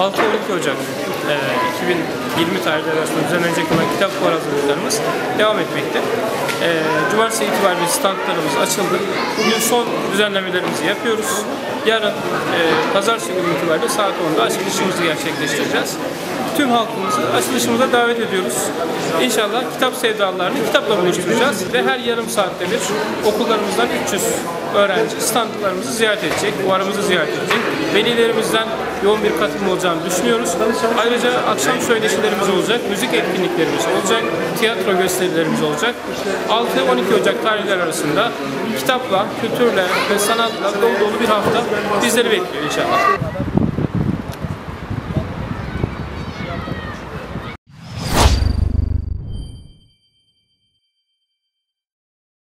6 12 Ocak e, 2020 tarihleri arasında düzenlenecek olan kitap fuarı hazırlıklarımız devam etmekte. E, Cumartesi itibariyle standlarımız açıldı. Bugün son düzenlemelerimizi yapıyoruz. Yarın e, pazartesi günü itibariyle saat 10'da açılışımızı gerçekleştireceğiz. Tüm halkımızı açılışımıza davet ediyoruz. İnşallah kitap sevdalarını kitapla buluşturacağız ve her yarım saatte bir okullarımızdan 300 öğrenci standlarımızı ziyaret edecek, fuarımızı ziyaret edecek. Velilerimizden yoğun bir katılım olacağını düşünüyoruz. Ayrıca akşam söyleşilerimiz olacak, müzik etkinliklerimiz olacak, tiyatro gösterilerimiz olacak. 6-12 Ocak tarihler arasında kitapla, kültürle ve sanatla dolu dolu bir hafta bizleri bekliyor inşallah.